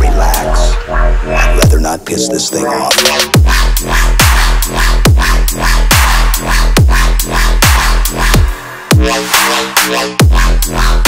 Relax. I'd Rather not piss this thing off. What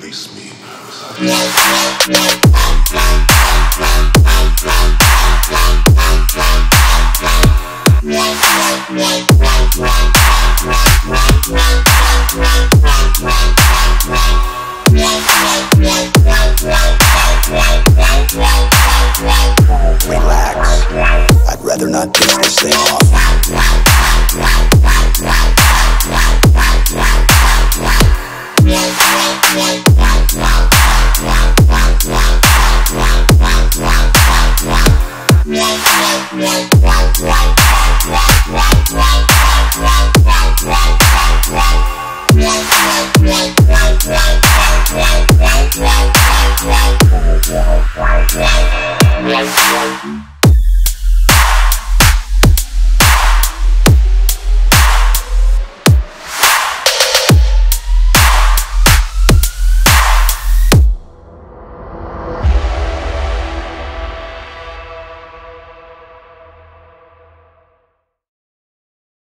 release me. Right.